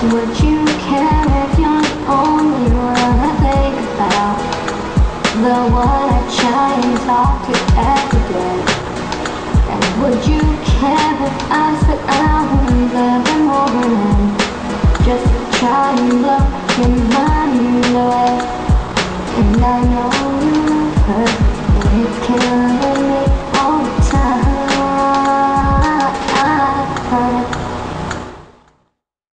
Would you care if you're only one I think about? The one I try and talk to every day. And would you care if I spent hours every morning just to try and blow your mind away? And I know you're heard